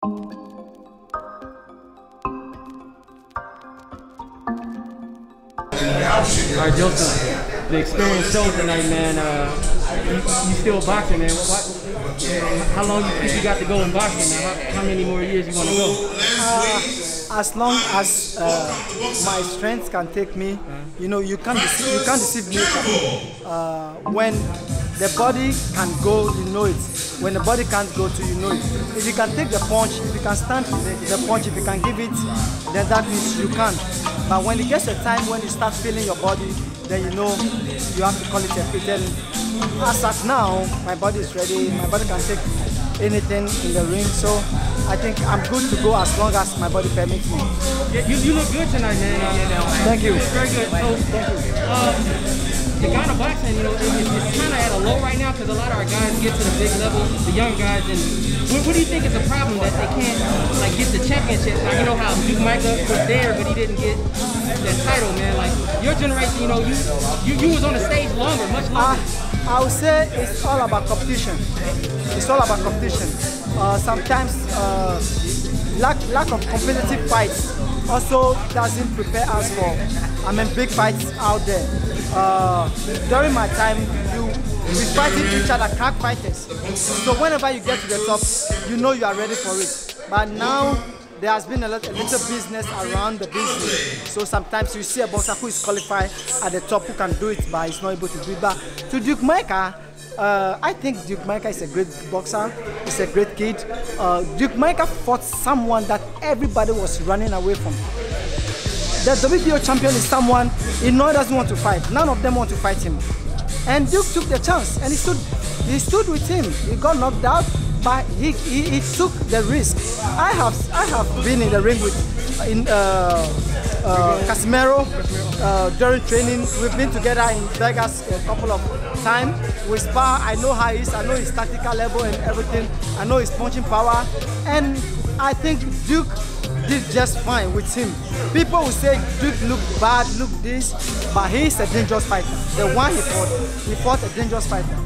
All right, Joseph, the experience shows tonight, man. Uh, you, you still boxing, man. What, how long you think you got to go in boxing, man? How, how many more years you want to go? Uh, as long as uh, my strength can take me, you know, you can't deceive, you can't deceive nature. Uh, when the body can go, you know it. When the body can't go to, you know it. If you can take the punch, if you can stand the punch, if you can give it, then that means you can. But when it gets a time when you start feeling your body, then you know you have to call it a fit. And as at now, my body is ready. My body can take anything in the ring. So I think I'm good to go as long as my body permits me. Yeah, you, you look good tonight, man. Thank you. Very good. So, Thank you. uh, the Ghana boxing, you know, it, it's, kind of at a low right now because a lot of our guys get to the big level, the young guys, and what, what do you think is the problem that they can't like get the championship? Like you know how Duke Micah was there, but he didn't get that title, man. Like your generation, you know, you you, you was on the stage longer, much longer. I, I would say it's all about competition. It's all about competition. Uh, sometimes uh, lack lack of competitive fights also doesn't prepare us for I mean big fights out there. Uh, during my time, you we fighting each other, crack fighters. So whenever you get to the top, you know you are ready for it. But now there has been a little, a little business around the business. So sometimes you see a boxer who is qualified at the top who can do it, but he's not able to do it. But to Duke Micah, uh, I think Duke Micah is a great boxer. He's a great kid. Uh, Duke Micah fought someone that everybody was running away from. The WBO champion is someone he know doesn't want to fight. None of them want to fight him. And Duke took the chance and he stood he stood with him. He got knocked out, but he, he, he took the risk. I have I have been in the ring with in uh, uh, Casimero uh, during training. We've been together in Vegas a couple of times. We spar. I know how he is. I know his tactical level and everything. I know his punching power. And I think Duke did just fine with him. People will say Duke look bad, look this, but he's a dangerous fighter. The one he fought, he fought a dangerous fighter.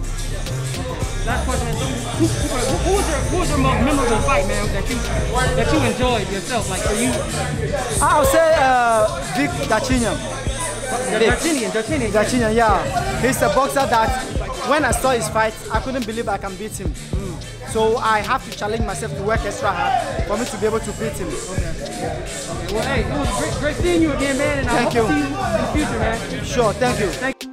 Last question, man. Who, who, was your, who was your most memorable fight, man, that you that you enjoyed yourself? Like for you? I'll say uh, Vic. Darchinyan, Darchinyan. Darchinyan, yeah. He's a boxer that when I saw his fight, I couldn't believe I can beat him. So I have to challenge myself to work extra hard for me to be able to beat him. Okay. okay. Well, hey, it was great, great seeing you again, man, and I hope you. to see you in the future, man. Sure, thank you. Thank you.